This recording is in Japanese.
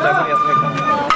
在庫に休めるかな。